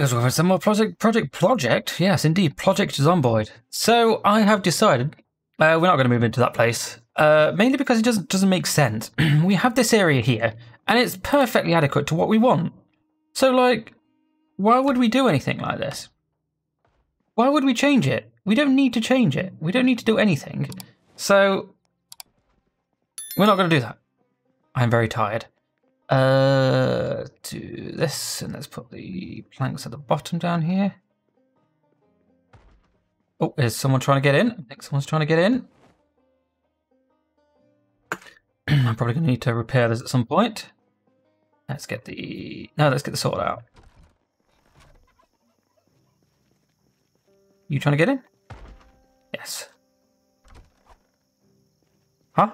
Because we've some more project, project, project. Yes, indeed, project Zomboid. So I have decided uh, we're not going to move into that place, uh, mainly because it doesn't doesn't make sense. we have this area here, and it's perfectly adequate to what we want. So, like, why would we do anything like this? Why would we change it? We don't need to change it. We don't need to do anything. So, we're not going to do that. I'm very tired. Uh, do this, and let's put the planks at the bottom down here. Oh, is someone trying to get in? I think someone's trying to get in. I'm probably going to need to repair this at some point. Let's get the... No, let's get the sword out. You trying to get in? Yes. Huh?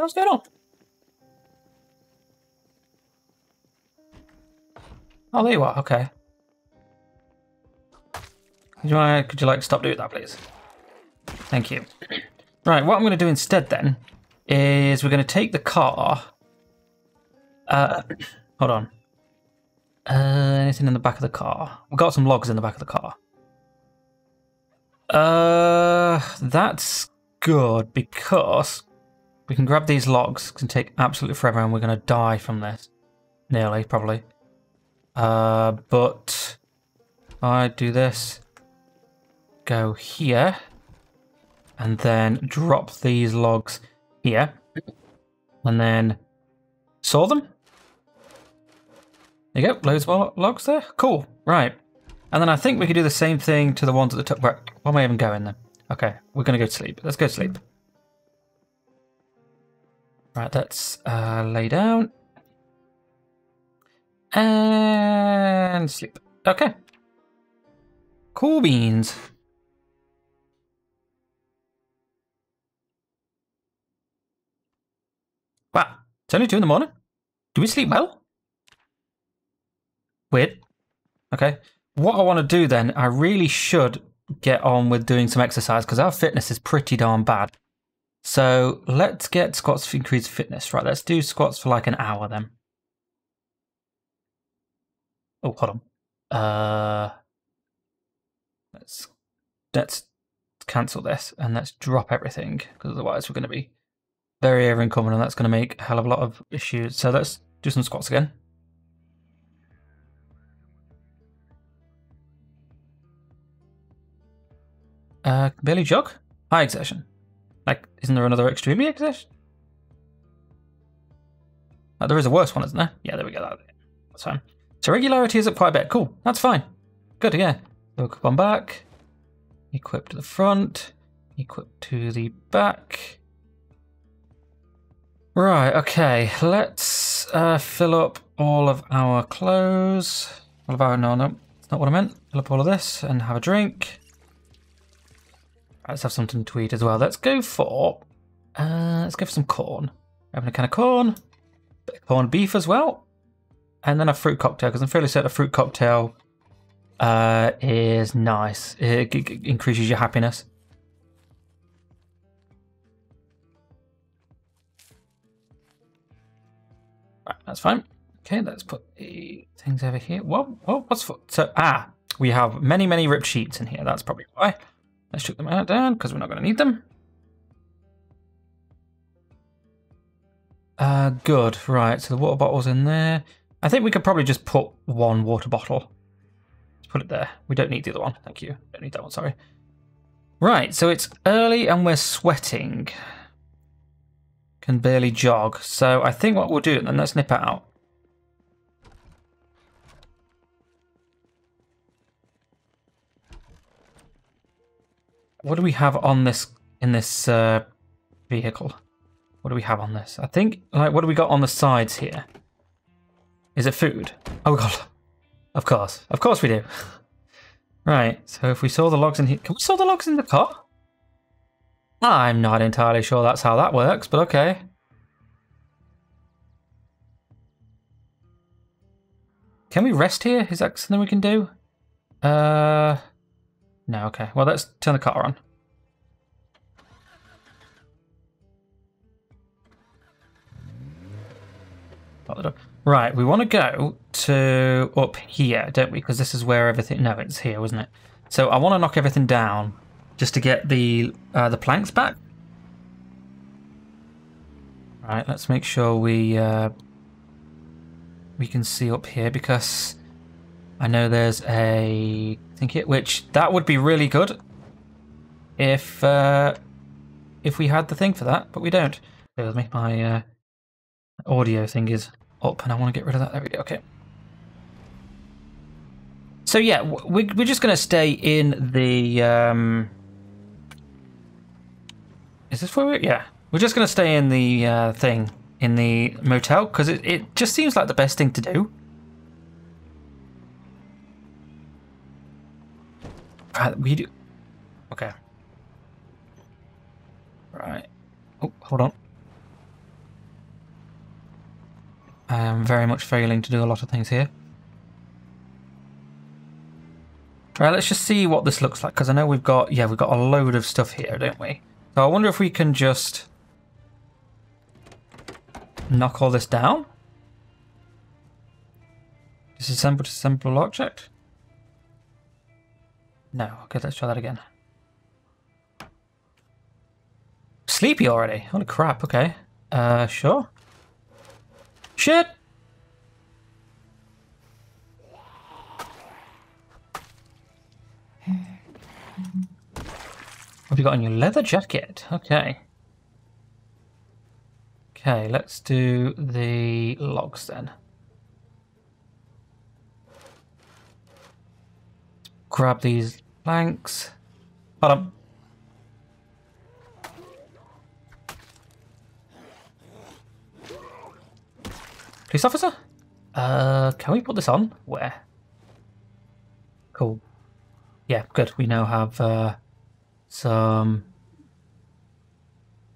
What's going on? Oh, there you are. Okay. Could you, could you like stop doing that, please? Thank you. Right, what I'm going to do instead then is we're going to take the car. Uh, hold on. Uh, anything in the back of the car? We've got some logs in the back of the car. Uh, that's good because we can grab these logs. Can take absolutely forever and we're going to die from this. Nearly, probably. Uh, but I do this. Go here. And then drop these logs here. And then saw them. There you go, loads more logs there. Cool, right. And then I think we could do the same thing to the ones at the top. Right, where am I even going then? Okay, we're going to go to sleep. Let's go to sleep. Right, let's uh, lay down. And sleep. Okay. Cool beans. Wow, it's only two in the morning. Do we sleep well? Weird. Okay. What I want to do then, I really should get on with doing some exercise because our fitness is pretty darn bad. So let's get squats for increased fitness. Right, let's do squats for like an hour then. Oh, hold on. Uh, let's let's cancel this and let's drop everything because otherwise we're going to be very ever incoming and that's going to make a hell of a lot of issues. So let's do some squats again. Uh, barely jog? High exertion. Like, isn't there another extremely exertion? Oh, there is a worse one, isn't there? Yeah, there we go. That's fine. So regularity is up quite a bit. Cool. That's fine. Good, yeah. Look on back. Equip to the front. Equip to the back. Right, okay. Let's uh, fill up all of our clothes. All of our, no, no, that's not what I meant. Fill up all of this and have a drink. Let's have something to eat as well. Let's go for, uh, let's go for some corn. Having a can of corn. Bit of corned beef as well and then a fruit cocktail because I'm fairly certain a fruit cocktail uh, is nice. It, increases your happiness. Right, that's fine. Okay, let's put the things over here. What? What? What's for? So ah, we have many, many ripped sheets in here. That's probably why. Let's chuck them out down because we're not going to need them. Uh, good. Right. So the water bottle's in there. I think we could probably just put one water bottle. Let's put it there. We don't need the other one. Thank you. Don't need that one, sorry. Right, so it's early and we're sweating. Can barely jog. So I think what we'll do, then let's nip it out. What do we have on this in this uh, vehicle? What do we have on this? I think like what do we got on the sides here? Is it food? Oh god. Of course. Of course we do. right, so if we saw the logs in here... Can we saw the logs in the car? I'm not entirely sure that's how that works, but okay. Can we rest here? Is that something we can do? Uh, no, okay. Well, let's turn the car on. Right, we want to go to up here, don't we? Because this is where everything... No, it's here, wasn't it? So I want to knock everything down just to get the uh, the planks back. Right, let's make sure we uh, we can see up here because I know there's a it which that would be really good if uh, if we had the thing for that, but we don't. Bear with me, my uh, audio thing is up, and I want to get rid of that. There we go. Okay. So yeah, we, we're just going to stay in the. Um... Is this where we? Yeah, we're just going to stay in the uh, thing in the motel because it it just seems like the best thing to do. Right, we do. Okay. Right. Oh, hold on. I am very much failing to do a lot of things here. Right, let's just see what this looks like, because I know we've got, yeah, we've got a load of stuff here, don't we? So I wonder if we can just knock all this down? Disassemble, disassemble object? No, okay, let's try that again. Sleepy already? Holy crap, okay. Uh, sure. Shit! What have you got on your leather jacket? Okay. Okay, let's do the logs then. Grab these planks. Hold. Police officer? Uh, can we put this on? Where? Cool. Yeah, good. We now have uh, some...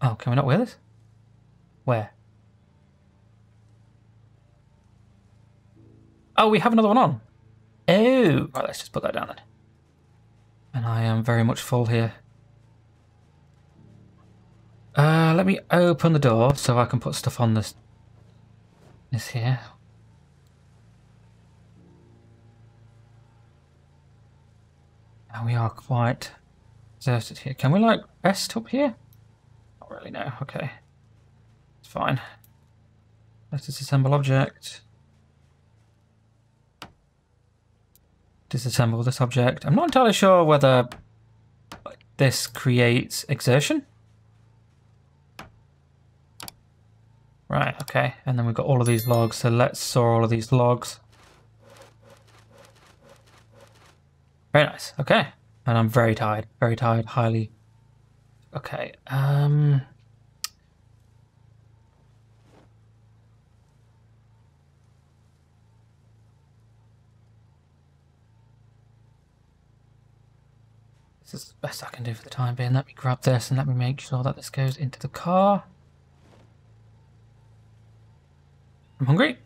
Oh, can we not wear this? Where? Oh, we have another one on. Oh, right, let's just put that down then. And I am very much full here. Uh, let me open the door so I can put stuff on this is here. And we are quite deserted here. Can we like rest up here? Not really, no. Okay. It's fine. Let's disassemble object. Disassemble this object. I'm not entirely sure whether this creates exertion. Right, okay. And then we've got all of these logs, so let's saw all of these logs. Very nice, okay. And I'm very tired, very tired, highly... Okay, um... This is the best I can do for the time being. Let me grab this and let me make sure that this goes into the car. I'm hungry.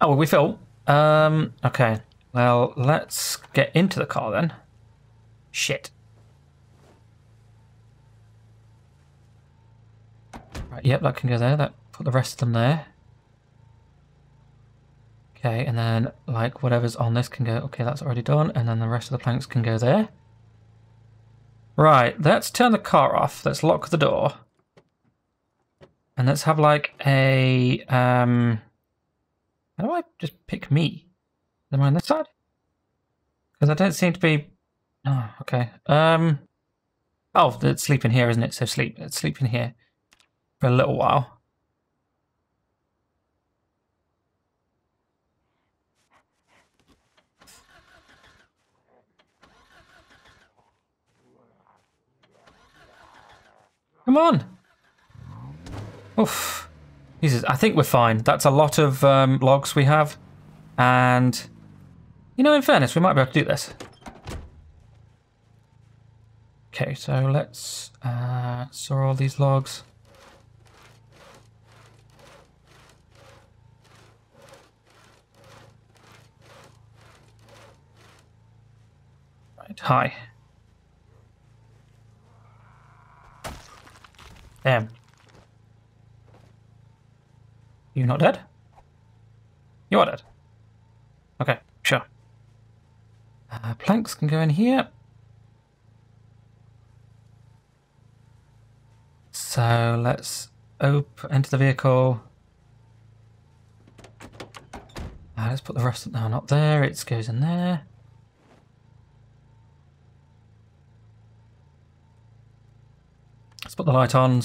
Oh, we fill. Um, okay. Well, let's get into the car then. Shit. Right, yep, that can go there. That put the rest of them there. Okay, and then like whatever's on this can go. Okay, that's already done, and then the rest of the planks can go there. Right, let's turn the car off. Let's lock the door. And let's have like a um how do I just pick me? Am I on this side? Because I don't seem to be... Oh, okay. Um. Oh, it's sleeping here, isn't it? So sleep. It's sleeping here for a little while. Come on. Oof. Jesus, I think we're fine. That's a lot of um, logs we have. And, you know, in fairness, we might be able to do this. Okay, so let's uh, saw all these logs. Right, hi. Damn. You not dead? You are dead. Okay, sure. Uh, planks can go in here. So let's open enter the vehicle. Uh, let's put the rest no, not there. It goes in there. Let's put the light on.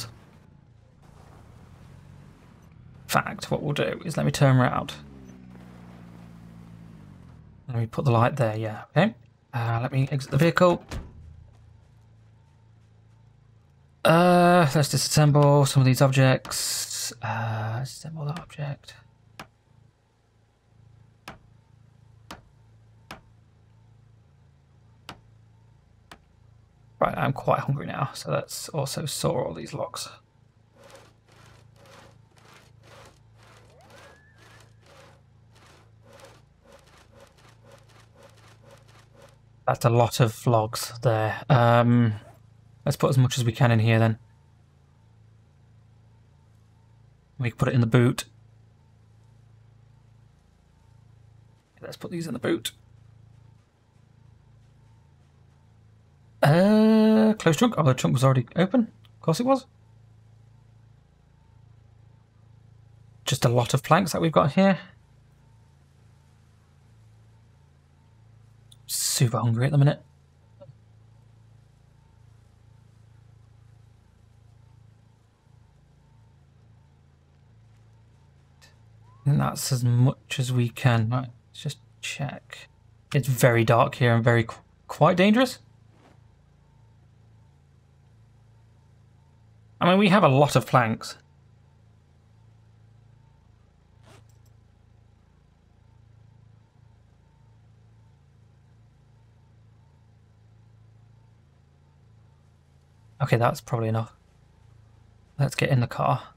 fact, what we'll do is let me turn around. Let me put the light there, yeah, okay. Uh, let me exit the vehicle. Uh, let's disassemble some of these objects. Uh, assemble that object. Right, I'm quite hungry now, so let's also saw all these locks. That's a lot of logs there. Um, let's put as much as we can in here then. We can put it in the boot. Let's put these in the boot. Uh, close trunk. Oh, the trunk was already open. Of course it was. Just a lot of planks that we've got here. super hungry at the minute. And that's as much as we can. Right, let's just check. It's very dark here and very qu quite dangerous. I mean, we have a lot of planks. Okay, that's probably enough. Let's get in the car.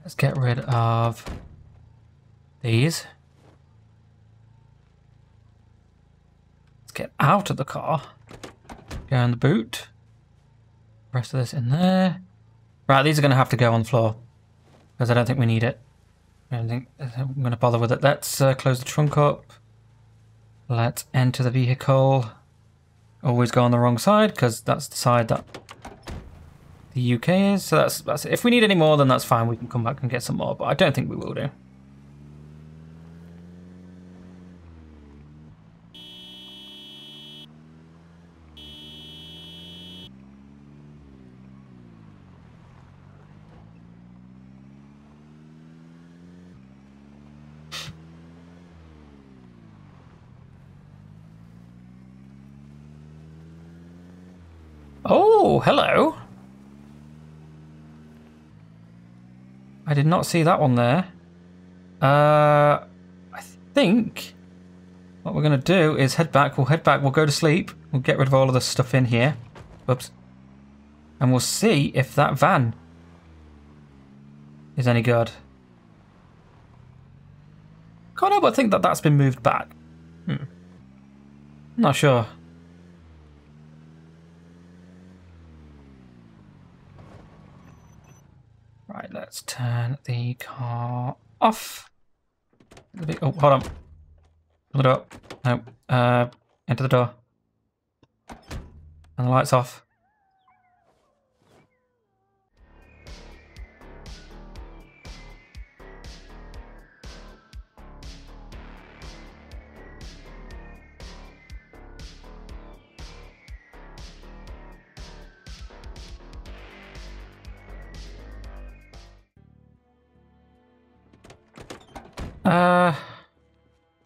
Let's get rid of these. Let's get out of the car. Go in the boot. Rest of this in there. Right, these are going to have to go on the floor. Because I don't think we need it. I don't think I'm going to bother with it. Let's uh, close the trunk up. Let's enter the vehicle always go on the wrong side because that's the side that the UK is. So that's that's it. If we need any more, then that's fine. We can come back and get some more, but I don't think we will do. Oh, hello. I did not see that one there. Uh, I think what we're going to do is head back. We'll head back. We'll go to sleep. We'll get rid of all of the stuff in here. Oops. And we'll see if that van is any good. Can't help but think that that's been moved back. Hmm. Not sure. Right, let's turn the car off. Oh, hold on. the door. No. Uh, enter the door. And the light's off.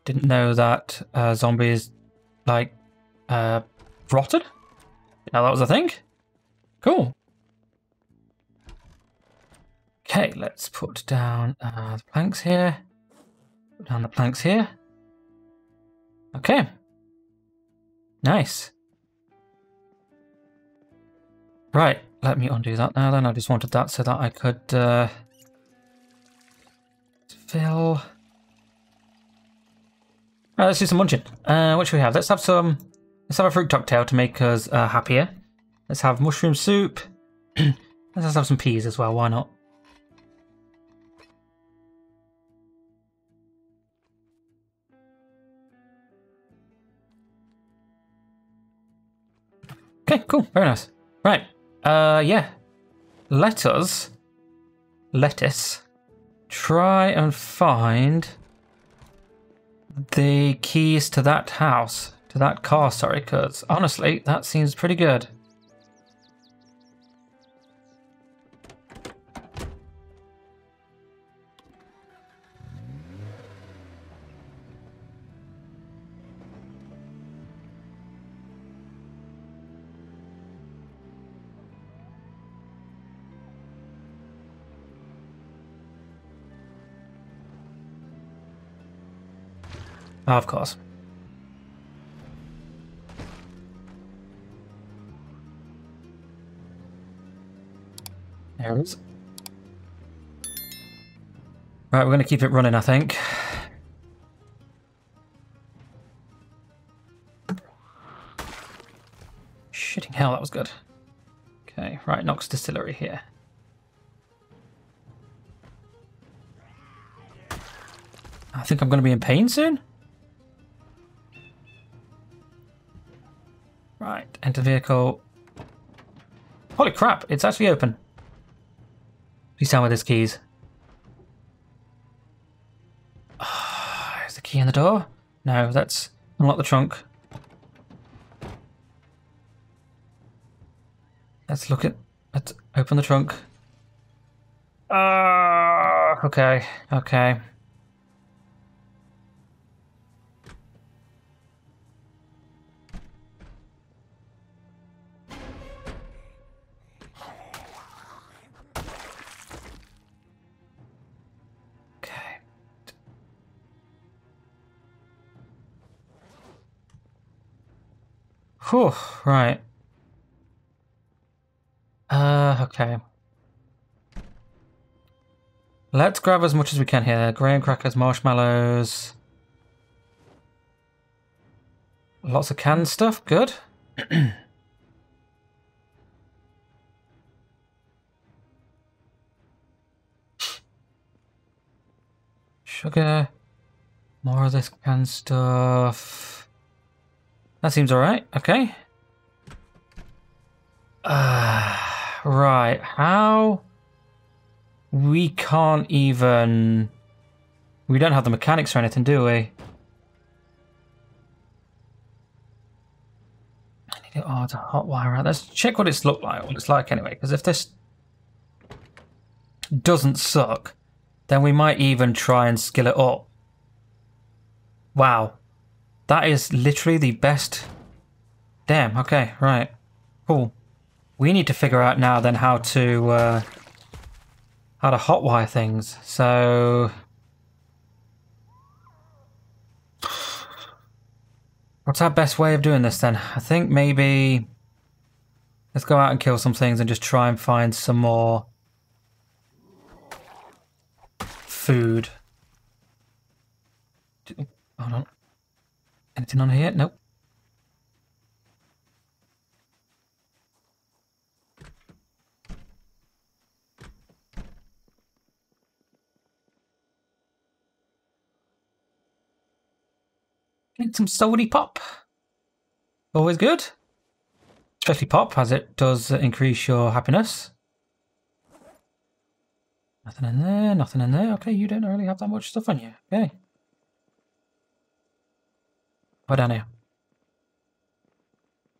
Didn't know that uh, zombies like uh rotted. Now that was a thing. Cool. Okay, let's put down uh, the planks here. Put down the planks here. Okay. Nice. Right, let me undo that now then. I just wanted that so that I could uh, fill Right, let's do some munching. Uh, what should we have? Let's have some. Let's have a fruit cocktail to make us uh, happier. Let's have mushroom soup. let's have some peas as well. Why not? Okay, cool. Very nice. Right. Uh, yeah. Let us, let us try and find the keys to that house, to that car, sorry, because honestly, that seems pretty good. Ah, of course. There it is. Right, we're going to keep it running, I think. Shitting hell, that was good. Okay, right, Knox Distillery here. I think I'm going to be in pain soon. Enter vehicle. Holy crap, it's actually open. Please tell me there's keys. Oh, is the key in the door? No, that's unlock the trunk. Let's look at, let's open the trunk. Ah, uh, okay, okay. Whew, right. Uh, okay. Let's grab as much as we can here. Graham crackers, marshmallows. Lots of canned stuff, good. Sugar. More of this canned stuff. That seems alright. Okay. Uh, right. How? We can't even... We don't have the mechanics or anything, do we? I need it oh, to hot wire out. Let's check what it's look like, what it's like anyway. Because if this doesn't suck, then we might even try and skill it up. Wow. That is literally the best. Damn, okay, right. Cool. We need to figure out now then how to, uh, how to hotwire things. So... What's our best way of doing this then? I think maybe... Let's go out and kill some things and just try and find some more... Food. Hold on. Anything on here? Nope. Get some sody pop. Always good. Especially pop, as it does increase your happiness. Nothing in there, nothing in there. Okay, you don't really have that much stuff on you. Okay. What down here?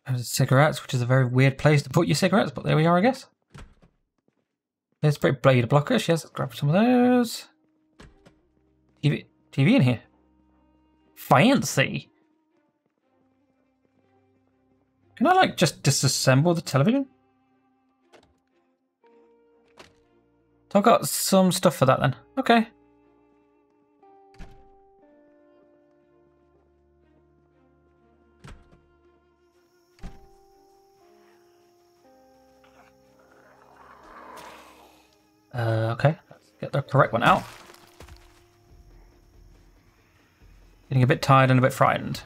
There's uh, cigarettes, which is a very weird place to put your cigarettes, but there we are, I guess. There's pretty blade blockers. Yes, let's grab some of those. TV, TV in here. Fancy. Can I like just disassemble the television? So I've got some stuff for that then. Okay. Uh, okay, let's get the correct one out. Getting a bit tired and a bit frightened.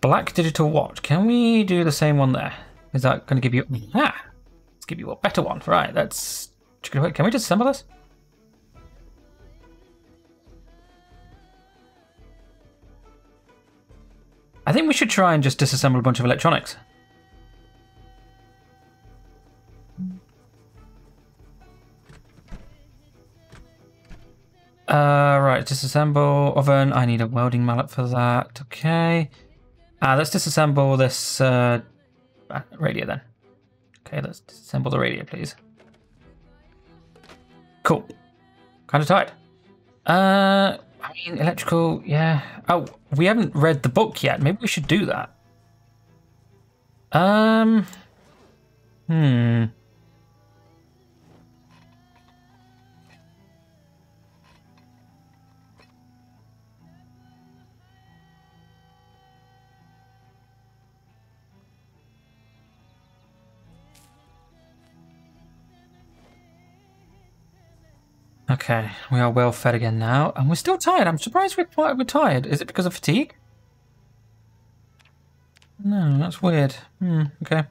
Black digital watch. Can we do the same one there? Is that going to give you... Ah! Let's give you a better one. Right, let's... Can we just assemble this? I think we should try and just disassemble a bunch of electronics. Uh, right, disassemble oven. I need a welding mallet for that. Okay. Uh, let's disassemble this uh, radio then. Okay, let's disassemble the radio, please. Cool. Kind of tight. Uh, I mean, electrical, yeah. Oh, we haven't read the book yet. Maybe we should do that. Um, hmm. Okay, we are well fed again now, and we're still tired. I'm surprised we're, we're tired. Is it because of fatigue? No, that's weird. Hmm, okay.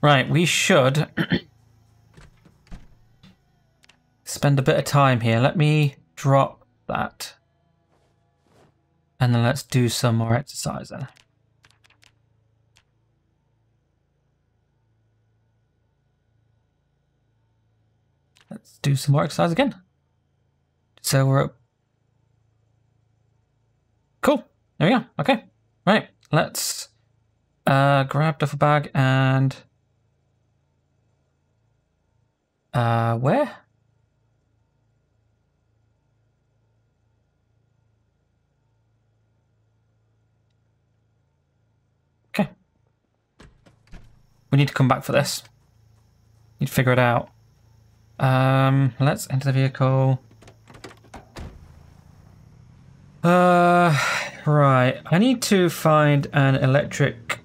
Right, we should spend a bit of time here. Let me drop that. And then let's do some more exercise then. Let's do some more exercise again. So we're Cool. There we go. Okay. Right. Let's uh, grab duffel bag and uh, where? Okay. We need to come back for this. Need to figure it out. Um, let's enter the vehicle. Uh, right. I need to find an electric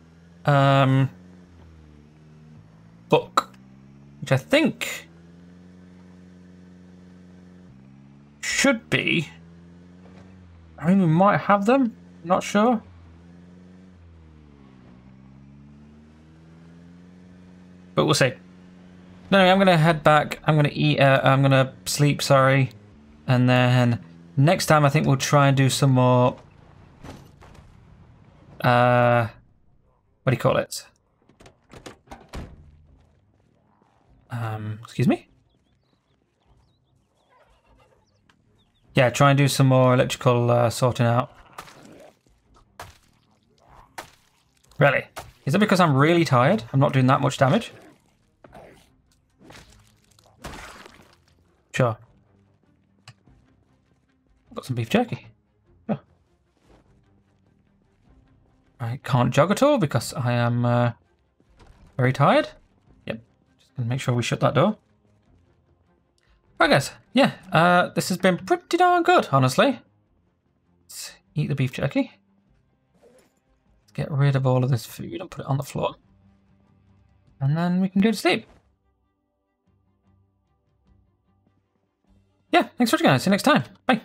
um, book, which I think should be. I mean, we might have them. Not sure. But we'll see. No, I'm gonna head back. I'm gonna eat. Uh, I'm gonna sleep. Sorry, and then Next time, I think we'll try and do some more... Uh, what do you call it? Um, excuse me? Yeah, try and do some more electrical uh, sorting out. Really? Is it because I'm really tired? I'm not doing that much damage? Sure. Got some beef jerky. Oh. I can't jog at all because I am uh, very tired. Yep. Just gonna make sure we shut that door. Right guys, yeah, uh, this has been pretty darn good, honestly. Let's eat the beef jerky. Let's get rid of all of this food and put it on the floor. And then we can go to sleep. Yeah, thanks for watching guys. See you next time. Bye.